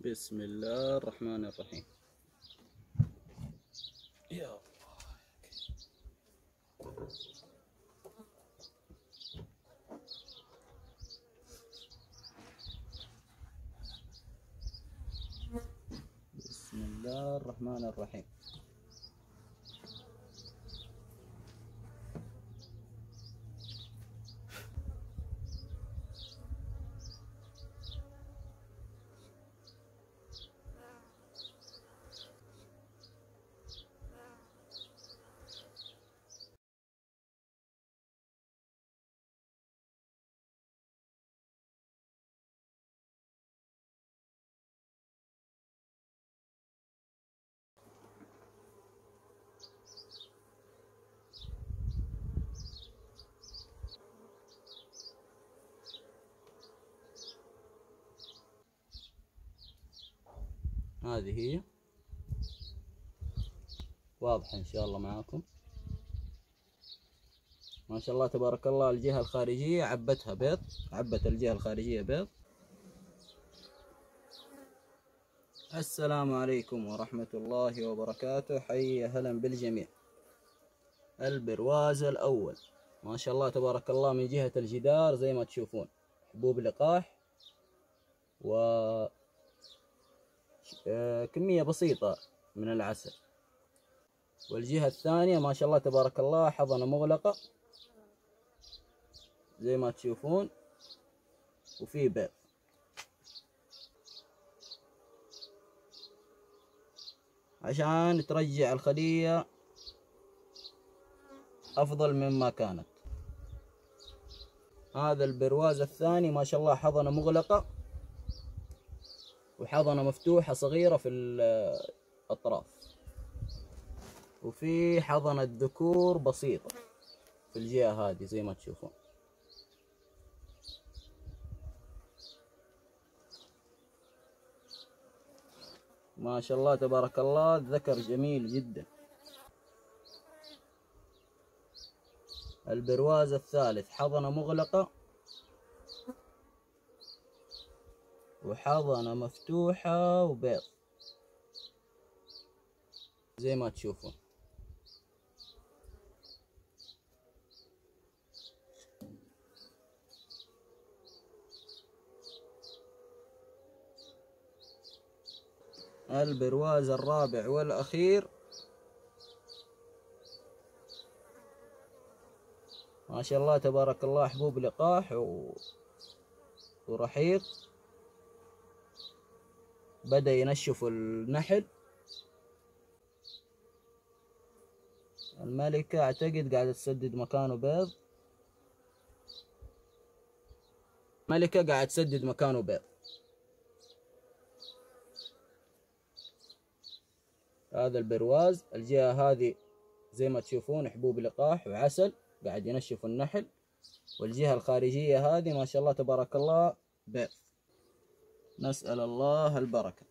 بسم الله الرحمن الرحيم. يا الله. بسم الله الرحمن الرحيم. هذه هي. واضحة إن شاء الله معاكم. ما شاء الله تبارك الله الجهة الخارجية عبتها بيض عبت الجهة الخارجية بيض. السلام عليكم ورحمة الله وبركاته. حي هلا بالجميع. البرواز الأول. ما شاء الله تبارك الله من جهة الجدار زي ما تشوفون. حبوب لقاح و كمية بسيطة من العسل. والجهة الثانية ما شاء الله تبارك الله حضنة مغلقة. زي ما تشوفون وفي بيض. عشان ترجع الخلية أفضل مما كانت. هذا البرواز الثاني ما شاء الله حضنة مغلقة. وحضنة مفتوحة صغيرة في الأطراف. وفي حضنة ذكور بسيطة في الجهة هذه زي ما تشوفون. ما شاء الله تبارك الله الذكر جميل جدا. البرواز الثالث حضنة مغلقة وحضنة مفتوحة وبيض. زي ما تشوفون. البرواز الرابع والأخير. ما شاء الله تبارك الله حبوب لقاح و... ورحيق. بدأ ينشف النحل. الملكة أعتقد قاعدة تسدد مكانه بيض ملكة قاعد تسدد مكانه بيض هذا البرواز الجهة هذه زي ما تشوفون حبوب لقاح وعسل قاعد ينشف النحل. والجهة الخارجية هذه ما شاء الله تبارك الله بيض نسأل الله البركة.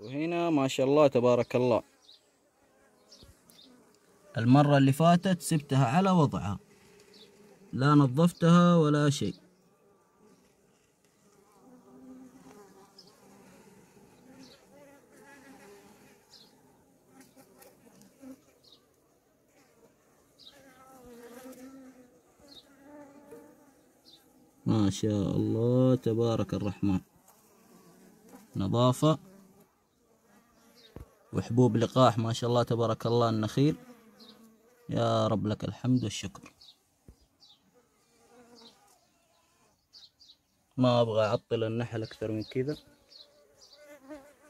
وهنا ما شاء الله تبارك الله. المرة اللي فاتت سبتها على وضعها. لا نظفتها ولا شيء. ما شاء الله تبارك الرحمن. نظافة. وحبوب لقاح ما شاء الله تبارك الله النخيل. يا رب لك الحمد والشكر. ما أبغى أعطل النحل أكثر من كذا.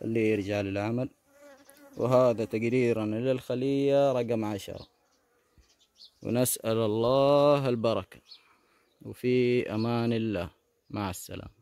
اللي يرجع للعمل. وهذا تقريرا للخلية رقم عشرة. ونسأل الله البركة. وفي أمان الله. مع السلامة.